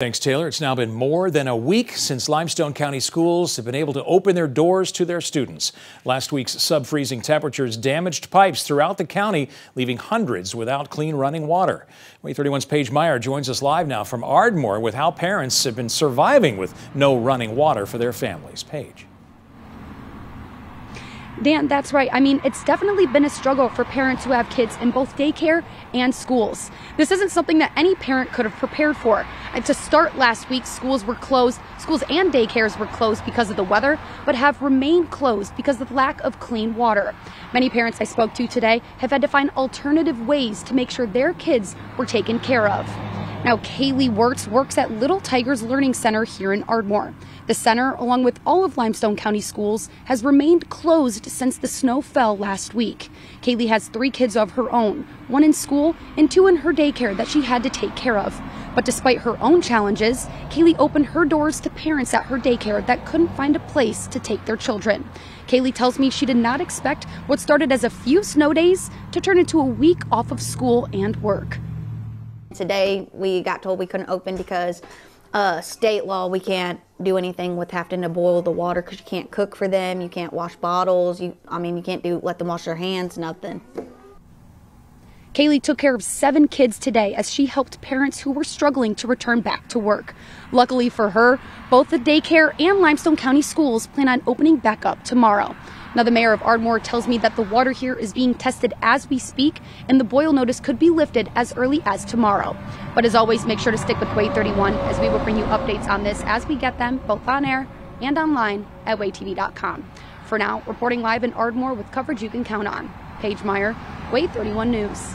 Thanks, Taylor. It's now been more than a week since Limestone County schools have been able to open their doors to their students. Last week's sub-freezing temperatures damaged pipes throughout the county, leaving hundreds without clean running water. WAAY 31's Paige Meyer joins us live now from Ardmore with how parents have been surviving with no running water for their families. Paige. Dan, that's right. I mean, it's definitely been a struggle for parents who have kids in both daycare and schools. This isn't something that any parent could have prepared for. And to start last week, schools were closed, schools and daycares were closed because of the weather, but have remained closed because of lack of clean water. Many parents I spoke to today have had to find alternative ways to make sure their kids were taken care of. Now, Kaylee Wirtz works at Little Tigers Learning Center here in Ardmore. The center, along with all of Limestone County schools, has remained closed since the snow fell last week. Kaylee has three kids of her own, one in school and two in her daycare that she had to take care of. But despite her own challenges, Kaylee opened her doors to parents at her daycare that couldn't find a place to take their children. Kaylee tells me she did not expect what started as a few snow days to turn into a week off of school and work. Today we got told we couldn't open because uh, state law we can't do anything with having to boil the water because you can't cook for them, you can't wash bottles, you I mean you can't do let them wash their hands, nothing. Kaylee took care of seven kids today as she helped parents who were struggling to return back to work. Luckily for her, both the daycare and Limestone County schools plan on opening back up tomorrow. Now, the mayor of Ardmore tells me that the water here is being tested as we speak, and the boil notice could be lifted as early as tomorrow. But as always, make sure to stick with WAAY 31 as we will bring you updates on this as we get them, both on air and online at waaytv.com. For now, reporting live in Ardmore with coverage you can count on. Paige Meyer, WAAY 31 News.